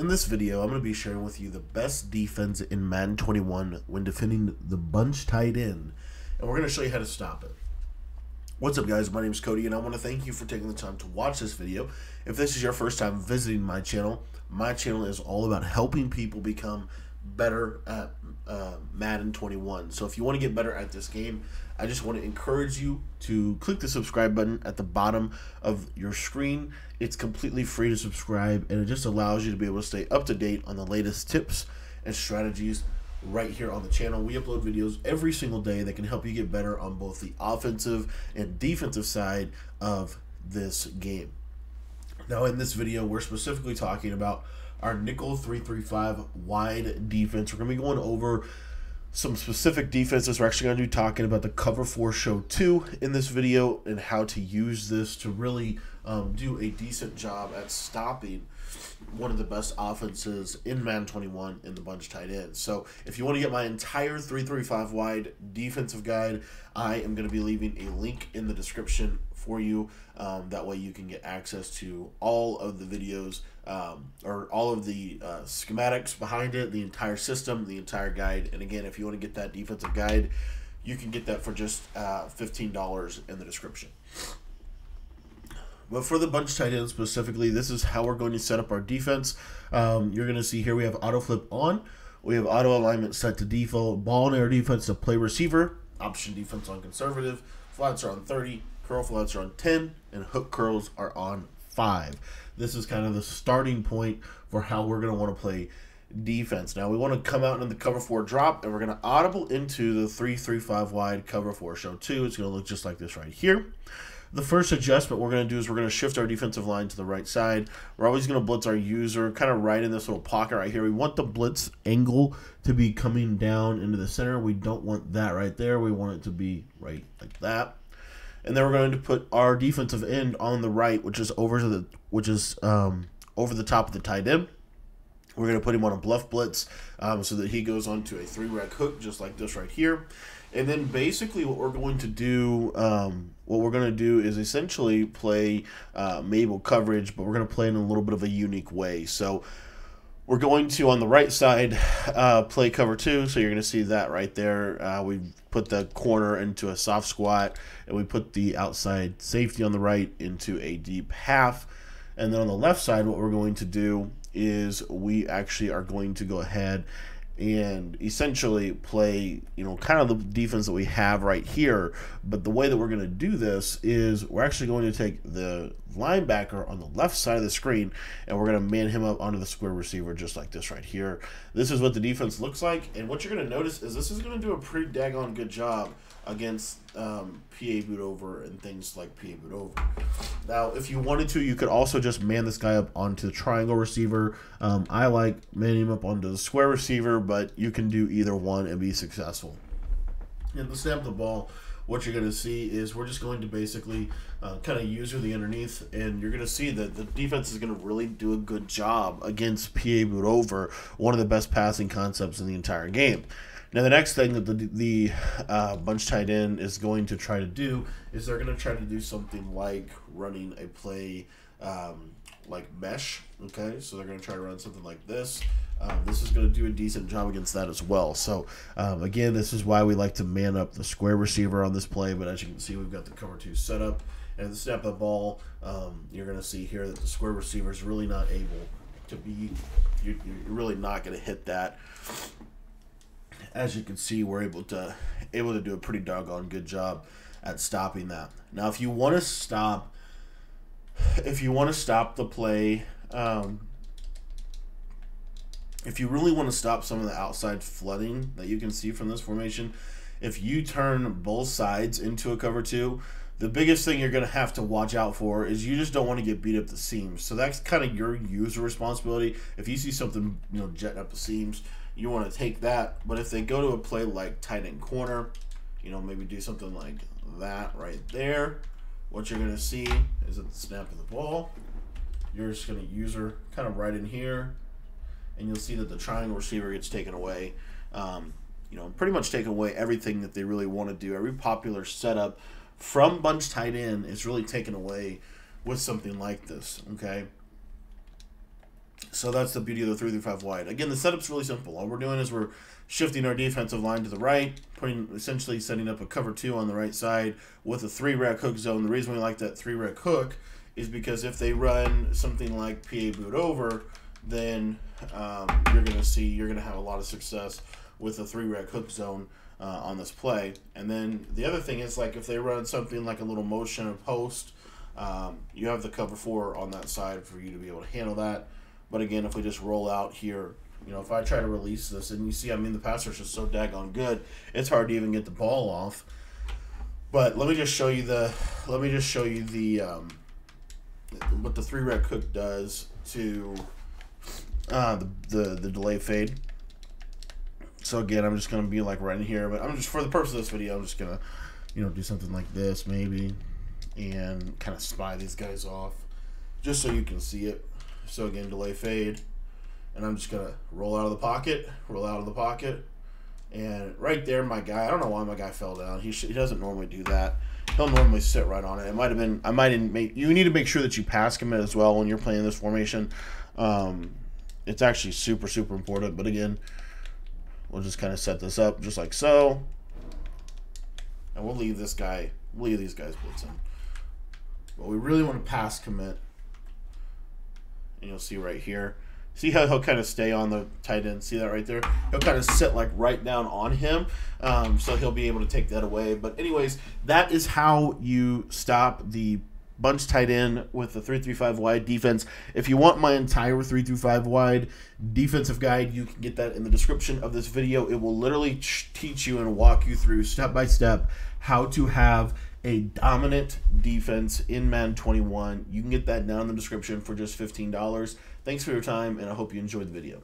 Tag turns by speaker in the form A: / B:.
A: In this video, I'm going to be sharing with you the best defense in Madden 21 when defending the bunch tight end, and we're going to show you how to stop it. What's up guys, my name is Cody and I want to thank you for taking the time to watch this video. If this is your first time visiting my channel, my channel is all about helping people become better at uh, Madden 21. So if you want to get better at this game, I just want to encourage you to click the subscribe button at the bottom of your screen. It's completely free to subscribe and it just allows you to be able to stay up to date on the latest tips and strategies right here on the channel. We upload videos every single day that can help you get better on both the offensive and defensive side of this game. Now in this video, we're specifically talking about our nickel 335 wide defense. We're going to be going over some specific defenses. We're actually going to be talking about the cover 4 show 2 in this video and how to use this to really um, do a decent job at stopping one of the best offenses in Madden 21 in the bunch tight end. So if you want to get my entire 335 wide defensive guide, I am going to be leaving a link in the description for you. Um, that way you can get access to all of the videos um, or all of the uh, schematics behind it, the entire system, the entire guide. And again, if you want to get that defensive guide, you can get that for just uh, $15 in the description. But for the bunch tight end specifically, this is how we're going to set up our defense. Um, you're going to see here we have auto flip on. We have auto alignment set to default. Ball in air defense to play receiver. Option defense on conservative. Flats are on 30. Curl flats are on 10. And hook curls are on 5. This is kind of the starting point for how we're going to want to play defense. Now we want to come out in the cover 4 drop. And we're going to audible into the 3-3-5 wide cover 4 show 2. It's going to look just like this right here. The first adjustment we're going to do is we're going to shift our defensive line to the right side. We're always going to blitz our user kind of right in this little pocket right here. We want the blitz angle to be coming down into the center. We don't want that right there. We want it to be right like that. And then we're going to put our defensive end on the right, which is over to the which is um, over the top of the tight end. We're going to put him on a bluff blitz um, so that he goes onto a three rack hook just like this right here. And then basically what we're going to do, um, what we're going to do is essentially play uh, Mable coverage, but we're going to play in a little bit of a unique way. So we're going to, on the right side, uh, play cover two. So you're going to see that right there. Uh, we put the corner into a soft squat, and we put the outside safety on the right into a deep half. And then on the left side, what we're going to do is we actually are going to go ahead and essentially play, you know, kind of the defense that we have right here. But the way that we're going to do this is we're actually going to take the linebacker on the left side of the screen and we're going to man him up onto the square receiver just like this right here. This is what the defense looks like. And what you're going to notice is this is going to do a pretty daggone good job against um, PA boot over and things like PA boot over. Now, if you wanted to, you could also just man this guy up onto the triangle receiver. Um, I like manning him up onto the square receiver, but you can do either one and be successful. And the snap of the ball, what you're going to see is we're just going to basically uh, kind of user the underneath, and you're going to see that the defense is going to really do a good job against PA boot over, one of the best passing concepts in the entire game. Now, the next thing that the, the uh, bunch tight end is going to try to do is they're going to try to do something like running a play um, like mesh. Okay, so they're going to try to run something like this. Um, this is going to do a decent job against that as well. So, um, again, this is why we like to man up the square receiver on this play. But as you can see, we've got the cover two set up. And the snap of the ball, um, you're going to see here that the square receiver is really not able to be, you're, you're really not going to hit that as you can see, we're able to able to do a pretty doggone good job at stopping that. Now, if you want to stop, if you want to stop the play, um, if you really want to stop some of the outside flooding that you can see from this formation, if you turn both sides into a cover two, the biggest thing you're going to have to watch out for is you just don't want to get beat up the seams. So that's kind of your user responsibility. If you see something, you know, jetting up the seams, you want to take that. But if they go to a play like tight end corner, you know, maybe do something like that right there, what you're going to see is at the snap of the ball, you're just going to user kind of right in here, and you'll see that the triangle receiver gets taken away. Um, you know, pretty much taken away everything that they really want to do. Every popular setup from bunch tight end is really taken away with something like this, okay? So that's the beauty of the three through five wide. Again, the setup's really simple. All we're doing is we're shifting our defensive line to the right, putting essentially setting up a cover two on the right side with a three rec hook zone. The reason we like that three rec hook is because if they run something like PA boot over, then um, you're going to see you're going to have a lot of success with a three rec hook zone uh, on this play. And then the other thing is like if they run something like a little motion or post, um, you have the cover four on that side for you to be able to handle that. But again, if we just roll out here, you know, if I try to release this, and you see, I mean, the pass rush is so daggone good, it's hard to even get the ball off. But let me just show you the, let me just show you the, um, what the three rec hook does to uh, the, the the delay fade. So again, I'm just gonna be like right in here, but I'm just for the purpose of this video, I'm just gonna, you know, do something like this maybe, and kind of spy these guys off, just so you can see it. So again, delay fade, and I'm just gonna roll out of the pocket, roll out of the pocket, and right there, my guy. I don't know why my guy fell down. He he doesn't normally do that. He'll normally sit right on it. It might have been. I might make. You need to make sure that you pass commit as well when you're playing this formation. Um, it's actually super super important. But again, we'll just kind of set this up just like so, and we'll leave this guy. We'll leave these guys blitzing. But we really want to pass commit and you'll see right here. See how he'll kind of stay on the tight end. See that right there? He'll kind of sit like right down on him, um, so he'll be able to take that away. But anyways, that is how you stop the bunch tight end with the 335 wide defense. If you want my entire 335 wide defensive guide, you can get that in the description of this video. It will literally teach you and walk you through step by step how to have a dominant defense in Madden 21. You can get that down in the description for just $15. Thanks for your time, and I hope you enjoyed the video.